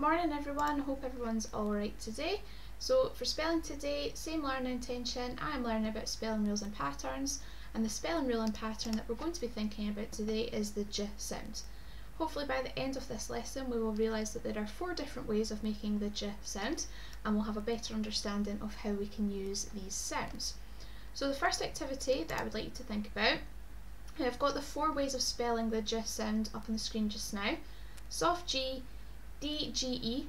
Morning everyone, hope everyone's alright today. So for spelling today, same learning intention, I'm learning about spelling rules and patterns and the spelling rule and pattern that we're going to be thinking about today is the j sound. Hopefully by the end of this lesson we will realise that there are four different ways of making the j sound and we'll have a better understanding of how we can use these sounds. So the first activity that I would like you to think about, I've got the four ways of spelling the j sound up on the screen just now. Soft G, D, G, E,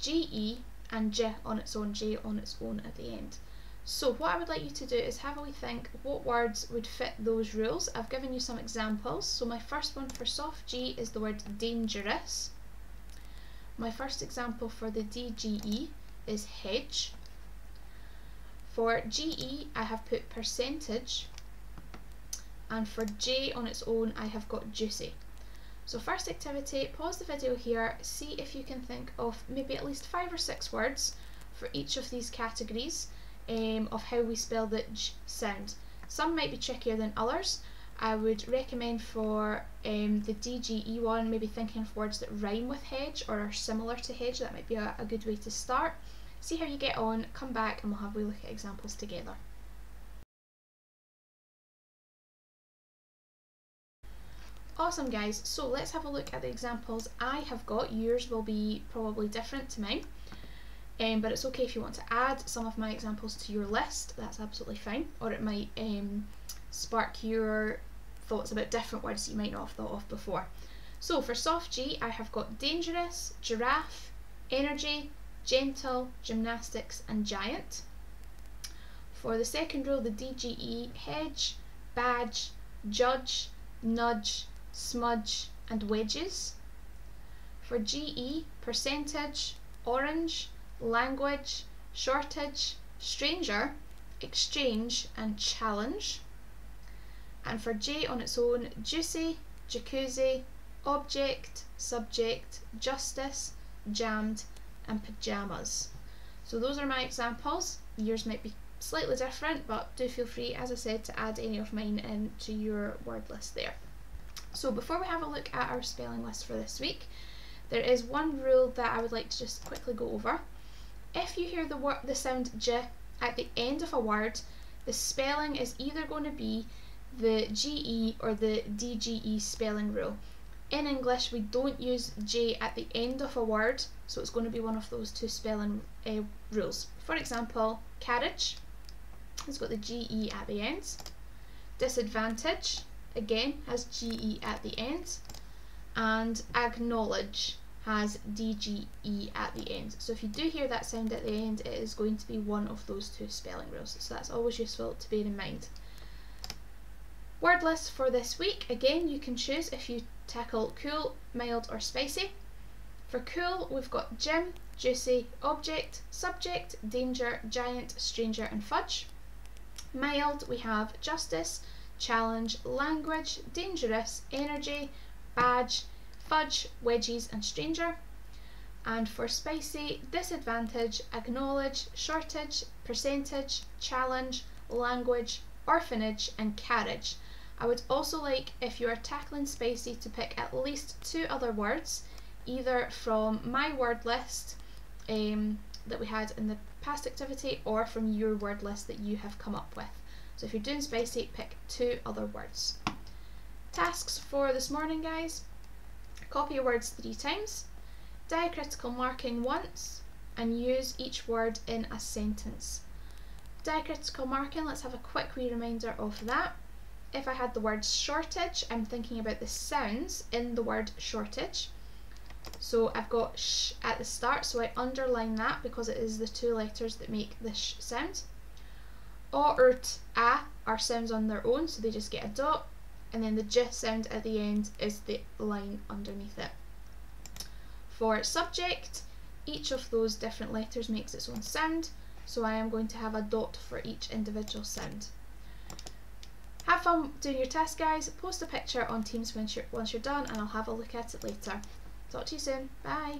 G, E, and J on its own, J on its own at the end. So what I would like you to do is have a wee think what words would fit those rules. I've given you some examples. So my first one for soft G is the word dangerous. My first example for the DGE is hedge. For GE I have put percentage and for J on its own I have got juicy. So first activity, pause the video here, see if you can think of maybe at least five or six words for each of these categories um, of how we spell the j sound. Some might be trickier than others. I would recommend for um, the DGE one, maybe thinking of words that rhyme with hedge or are similar to hedge, that might be a, a good way to start. See how you get on, come back and we'll have a look at examples together. Awesome guys, so let's have a look at the examples I have got. Yours will be probably different to mine, um, but it's okay if you want to add some of my examples to your list, that's absolutely fine, or it might um, spark your thoughts about different words you might not have thought of before. So for soft G, I have got dangerous, giraffe, energy, gentle, gymnastics and giant. For the second rule, the DGE, hedge, badge, judge, nudge, smudge and wedges. For GE, percentage, orange, language, shortage, stranger, exchange and challenge. And for J on its own, juicy, jacuzzi, object, subject, justice, jammed and pyjamas. So those are my examples. Yours might be slightly different, but do feel free, as I said, to add any of mine into your word list there. So before we have a look at our spelling list for this week, there is one rule that I would like to just quickly go over. If you hear the word the sound j at the end of a word, the spelling is either going to be the GE or the DGE spelling rule. In English, we don't use J at the end of a word, so it's going to be one of those two spelling uh, rules. For example, carriage has got the GE at the end. Disadvantage again has GE at the end and acknowledge has DGE at the end. So if you do hear that sound at the end, it is going to be one of those two spelling rules. So that's always useful to bear in mind. Word list for this week, again you can choose if you tackle cool, mild or spicy. For cool we've got gym, juicy, object, subject, danger, giant, stranger and fudge. Mild we have justice, challenge, language, dangerous, energy, badge, fudge, wedges and stranger. And for spicy, disadvantage, acknowledge, shortage, percentage, challenge, language, orphanage and carriage. I would also like, if you are tackling spicy, to pick at least two other words, either from my word list um, that we had in the past activity or from your word list that you have come up with. So if you're doing spicy, pick two other words. Tasks for this morning, guys. Copy your words three times, diacritical marking once, and use each word in a sentence. Diacritical marking, let's have a quick wee reminder of that. If I had the word shortage, I'm thinking about the sounds in the word shortage. So I've got sh at the start, so I underline that because it is the two letters that make the sh sound o, ert, a are sounds on their own, so they just get a dot, and then the j sound at the end is the line underneath it. For subject, each of those different letters makes its own sound, so I am going to have a dot for each individual sound. Have fun doing your test guys, post a picture on Teams once you're, once you're done and I'll have a look at it later. Talk to you soon, bye!